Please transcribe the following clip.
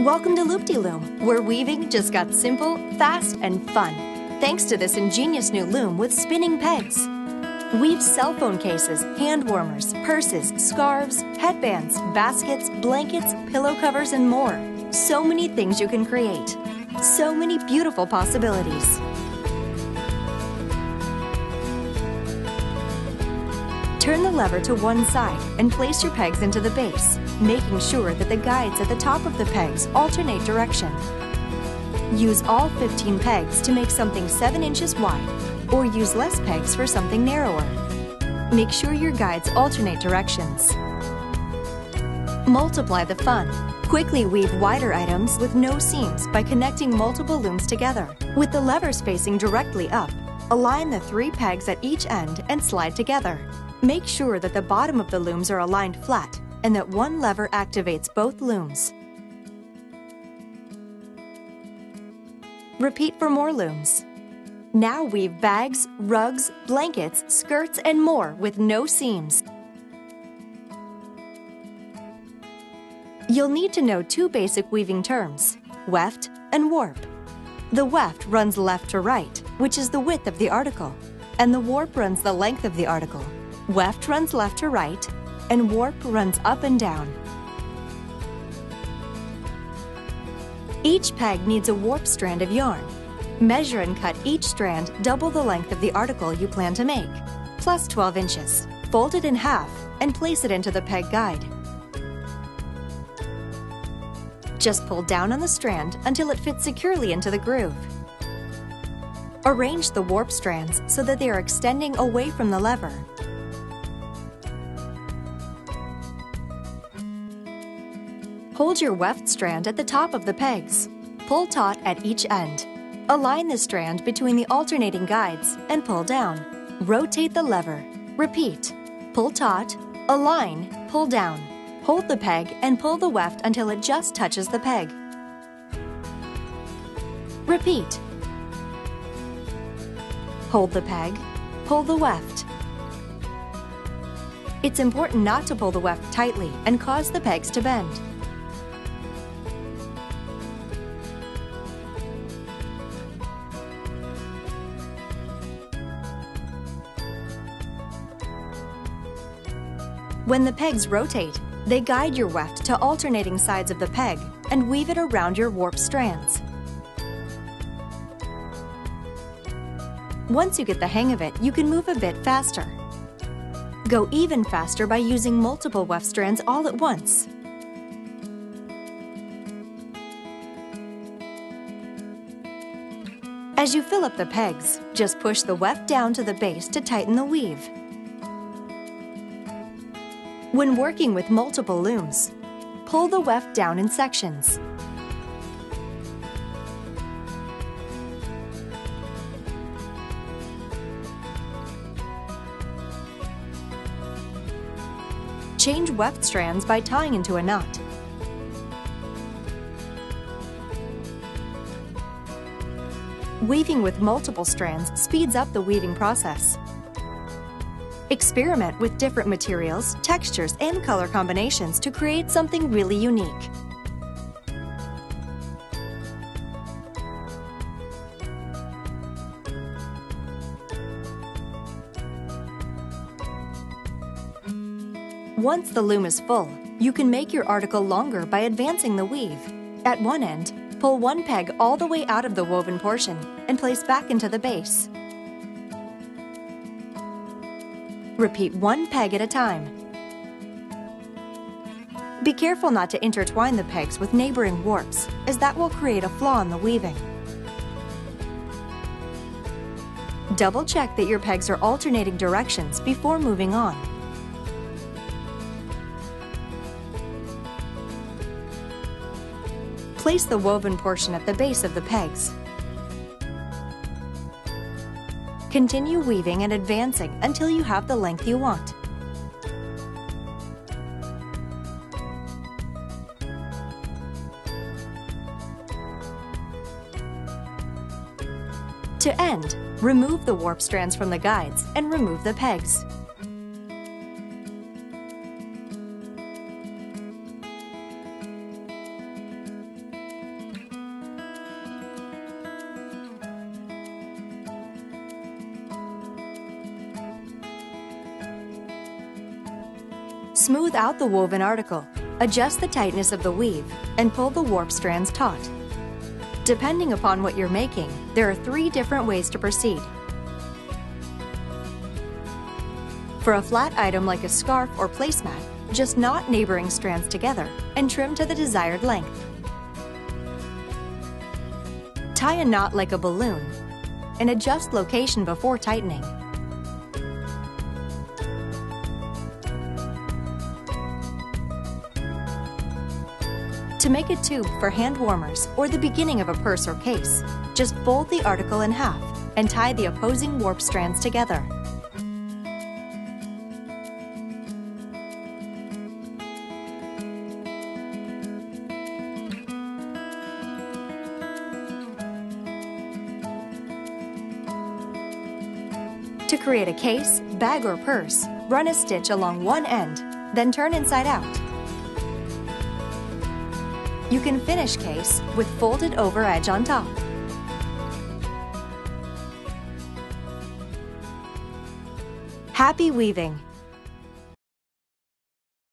Welcome to Loop-De-Loom, where weaving just got simple, fast, and fun. Thanks to this ingenious new loom with spinning pegs. Weave cell phone cases, hand warmers, purses, scarves, headbands, baskets, blankets, pillow covers, and more. So many things you can create. So many beautiful possibilities. Turn the lever to one side and place your pegs into the base, making sure that the guides at the top of the pegs alternate direction. Use all 15 pegs to make something 7 inches wide, or use less pegs for something narrower. Make sure your guides alternate directions. Multiply the fun. Quickly weave wider items with no seams by connecting multiple looms together. With the levers facing directly up, align the three pegs at each end and slide together. Make sure that the bottom of the looms are aligned flat and that one lever activates both looms. Repeat for more looms. Now weave bags, rugs, blankets, skirts, and more with no seams. You'll need to know two basic weaving terms, weft and warp. The weft runs left to right, which is the width of the article, and the warp runs the length of the article, Weft runs left to right, and warp runs up and down. Each peg needs a warp strand of yarn. Measure and cut each strand double the length of the article you plan to make, plus 12 inches. Fold it in half and place it into the peg guide. Just pull down on the strand until it fits securely into the groove. Arrange the warp strands so that they are extending away from the lever Hold your weft strand at the top of the pegs. Pull taut at each end. Align the strand between the alternating guides and pull down. Rotate the lever. Repeat. Pull taut, align, pull down. Hold the peg and pull the weft until it just touches the peg. Repeat. Hold the peg, pull the weft. It's important not to pull the weft tightly and cause the pegs to bend. When the pegs rotate, they guide your weft to alternating sides of the peg and weave it around your warp strands. Once you get the hang of it, you can move a bit faster. Go even faster by using multiple weft strands all at once. As you fill up the pegs, just push the weft down to the base to tighten the weave. When working with multiple looms, pull the weft down in sections. Change weft strands by tying into a knot. Weaving with multiple strands speeds up the weaving process. Experiment with different materials, textures, and color combinations to create something really unique. Once the loom is full, you can make your article longer by advancing the weave. At one end, pull one peg all the way out of the woven portion and place back into the base. Repeat one peg at a time. Be careful not to intertwine the pegs with neighboring warps, as that will create a flaw in the weaving. Double check that your pegs are alternating directions before moving on. Place the woven portion at the base of the pegs Continue weaving and advancing until you have the length you want. To end, remove the warp strands from the guides and remove the pegs. Smooth out the woven article, adjust the tightness of the weave, and pull the warp strands taut. Depending upon what you're making, there are three different ways to proceed. For a flat item like a scarf or placemat, just knot neighboring strands together and trim to the desired length. Tie a knot like a balloon and adjust location before tightening. To make a tube for hand warmers or the beginning of a purse or case, just fold the article in half and tie the opposing warp strands together. To create a case, bag, or purse, run a stitch along one end, then turn inside out. You can finish case with folded over edge on top. Happy weaving!